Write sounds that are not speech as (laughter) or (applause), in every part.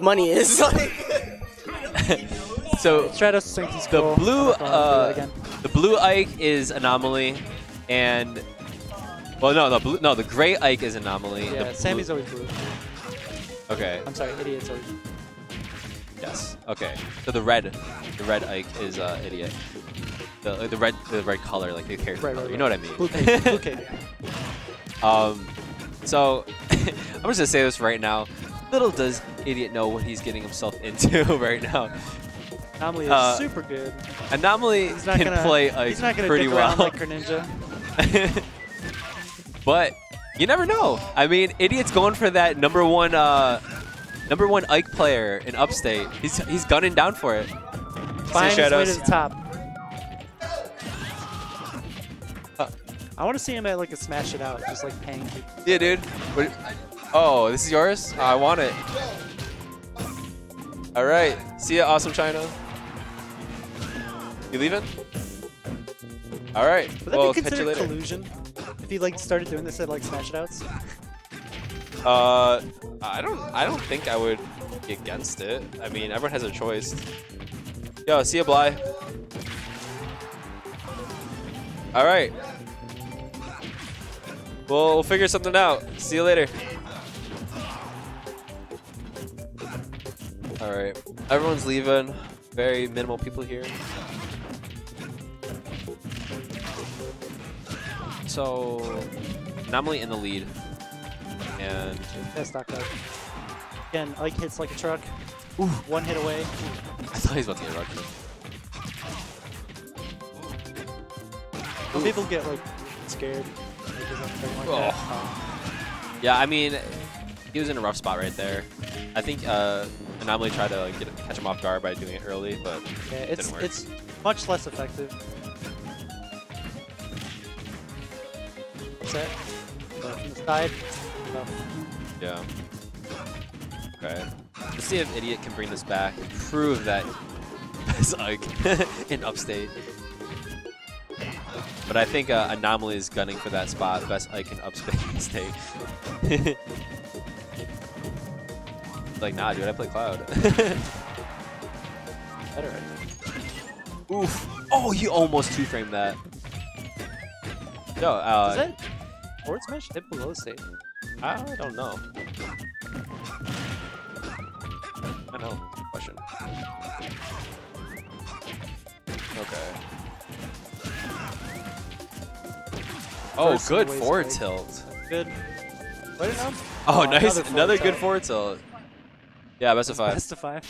money is. (laughs) Like, So Stratos sinks his the goal. blue I'm not gonna do that uh, the blue Ike is anomaly, and well no the blue no the gray Ike is anomaly. Yeah, the Sammy's blue, always blue. okay. I'm sorry, idiot's always Yes. Okay. So the red, the red Ike is uh, idiot. The the red the red color like the character Right, color. right, You know what I mean? blue cake. blue (laughs) cake. Um, so (laughs) I'm just gonna say this right now. Little does idiot know what he's getting himself into (laughs) right now. Anomaly is Uh, super good. Anomaly He's not can gonna play Ike he's not gonna pretty dick well, like Greninja. (laughs) but you never know. I mean, idiot's going for that number one, uh, number one Ike player in Upstate. He's he's gunning down for it. Find his way to the top. I want to see him at like a smash it out, just like paying people. Yeah, dude. What, oh, this is yours? I want it. All right. See ya, awesome China. You leaving? All right. Would that well, be catch you considered later. collusion? If he like started doing this at like smash it outs? Uh, I don't. I don't think I would be against it. I mean, everyone has a choice. Yo, see ya, Bly. All right. We'll, we'll figure something out. See you later. All right. Everyone's leaving. Very minimal people here. So, anomaly in the lead, and Yeah, stock up. Again, Ike hits like a truck. One hit away. I thought he was about to get rocked. Some people get like scared. like. Oh. Yeah, I mean, he was in a rough spot right there. I think uh, Anomaly tried to like, get, catch him off guard by doing it early, but Yeah, it it's didn't work. it's much less effective. From the side, tough. yeah. Okay. Let's see if Idiot can bring this back and prove that (laughs) he's Ike (laughs) in Upstate. But I think uh, Anomaly is gunning for that spot, best Ike in Upstate. (laughs) like, nah, dude, I play Cloud. (laughs) better. Oof. Oh, you almost two-framed that. Yo, uh, Does that forward smash hit below state? I don't know. I know. Question. Okay. Oh, First good forward tilt. Good. Wait it now. Oh, Oh, nice. another Another, good forward tilt. Yeah, best of five. Best of five.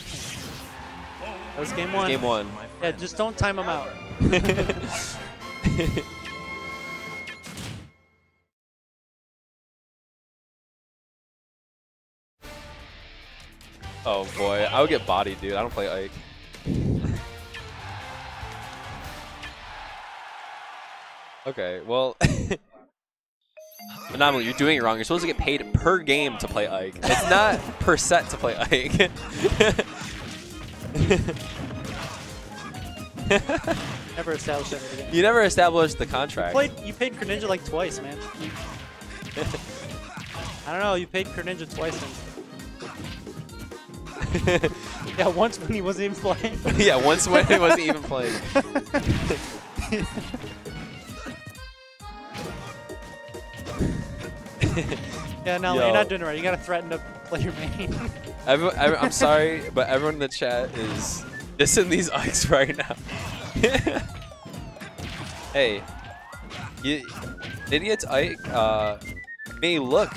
That was game one. Game one. Yeah, just don't time them out. (laughs) oh boy, I would get bodied, dude. I don't play Ike. (laughs) okay, well. (laughs) Anomaly, you're doing it wrong. You're supposed to get paid per game to play Ike. It's not (laughs) per set to play Ike. (laughs) Never established that in the game. you never established the contract. You, Played, you paid Greninja like twice, man. (laughs) I don't know, you paid Greninja twice. And yeah, once when he wasn't even playing. yeah, once when he wasn't even playing. (laughs) yeah, no, Yo. you're not doing it right. You gotta threaten to play your main. (laughs) Everyone, I'm sorry, but everyone in the chat is dissing these Ikes (laughs) right now. hey, you, Idiot's Ike uh, may look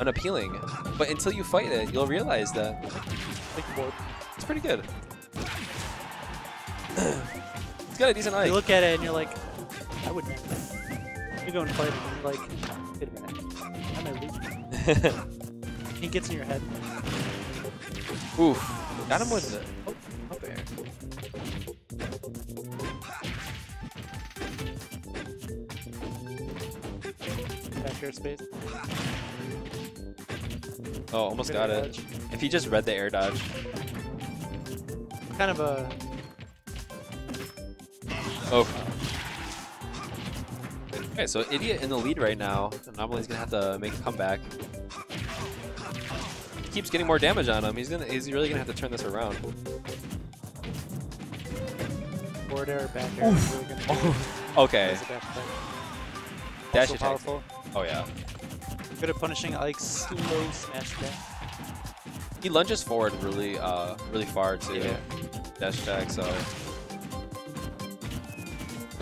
unappealing, but until you fight it, you'll realize that it's pretty good. (clears throat) it's got a decent You look at it and you're like, I would never. You go and play it and you're like, wait a minute. I'm a loser. He gets in your head. Oof. Got him with the oh, up air. Back air space. Oh, almost got it. dodge. If he just read the air dodge. Kind of a Oh. Okay, so Idiot in the lead right now. Anomaly's gonna have to make a comeback. Keeps getting more damage on him. He's gonna he's really gonna have to turn this around. Forward air, back air. is Really gonna do. (laughs) Okay. A back attack. Dash attack. powerful. Oh yeah. Good at punishing Ike's slow smash attack. He lunges forward really uh really far too. Yeah. Dash attack, so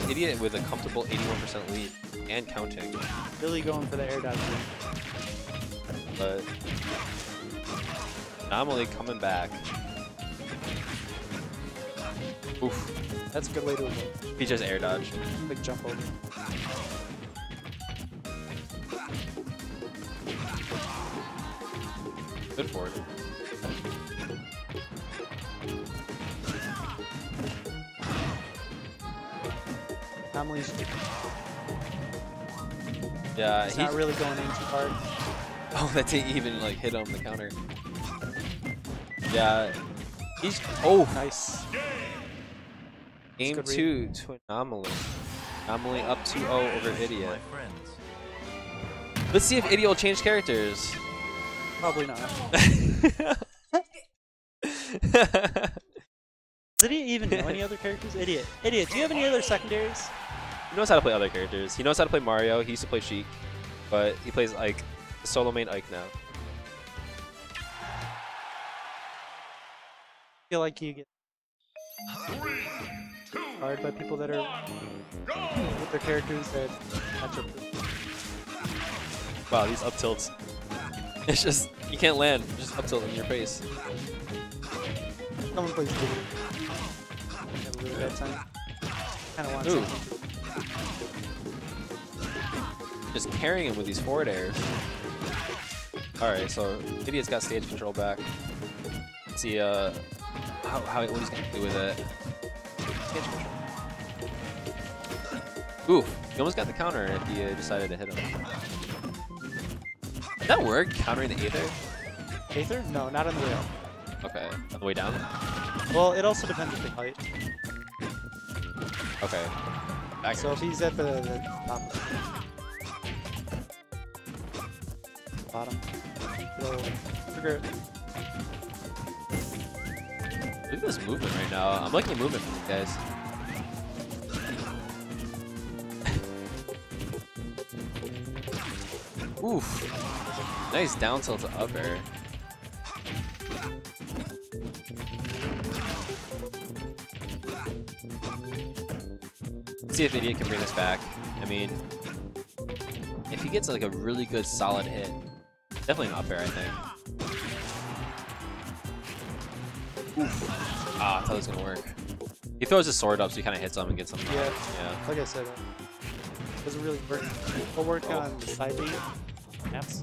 Idiot with a comfortable 81% lead and counting. Really going for the air dodge. But Anomaly coming back. Oof. That's a good way to avoid. He just air dodge. Big jump over. Good forward. Anomalies Yeah, He's he, not really going in too hard. (laughs) Oh, that didn't even like hit on the counter. Yeah, he's oh Nice. aim good read. two to anomaly. Anomaly up 2-0 over Idiot. Let's see if Idiot will change characters. Probably not. (laughs) Did he even know any other characters? Idiot. Idiot, do you have any other secondaries? he knows how to play other characters. He knows how to play Mario. He used to play Sheik, but he plays Ike, solo main Ike now. Feel like you get hard by people that are with their characters that match up. Wow, these up tilts. (laughs) It's just you can't land. Just up tilt in your face. Someone plays Diddy. Have a really bad time. Kinda want Ooh. something. Just carrying him with these forward airs. Alright, so Idiot's got stage control back. Let's see uh how, how what he's gonna do with it. Oof, he almost got the counter if he uh, decided to hit him. Did that work? Countering the Aether? Aether? No, not on the rail. Okay. On the way down? Well, it also depends on the height. Okay. Back So if he's at the, the top bottom, it'll trigger it. Look at this movement right now. I'm liking the movement from guys. (laughs) Oof. Nice down tilt to up air. Let's see if Idiot can bring this back. I mean, if he gets like a really good solid hit, definitely an up air, I think. Ah, I thought it was gonna work. He throws his sword up, so he kind of hits him and gets him. Yeah. Yeah. Like I said, uh, doesn't really work. We'll work Oh. on the side B maps.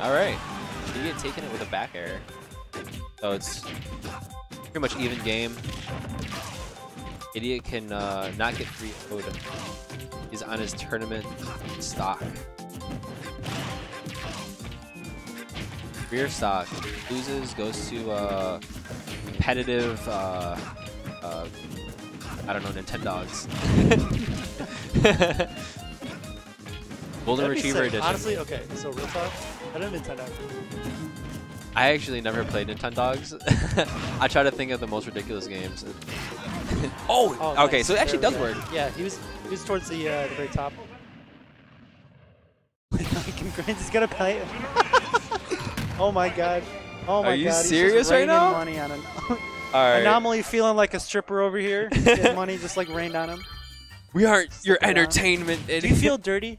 All right. You get taken it with a back air. So it's pretty much even game. Idiot can uh, not get 3 0 He's on his tournament stock. Rear stock loses, goes to uh, competitive. Uh, uh, I don't know, Nintendogs. (laughs) Golden That'd Retriever sick. edition. Honestly, okay, so real talk, I don't know Nintendo. I actually never played Nintendogs. (laughs) I try to think of the most ridiculous games. (laughs) oh, Oh, okay, nice. so it actually There does we work. Yeah, he was he was towards the uh, the very top. He's gonna play it. Oh my god. Oh my you god. Serious right now? money on (laughs) right, Anomaly feeling like a stripper over here. (laughs) Money just like rained on him. we aren't your around. entertainment. Do you feel dirty?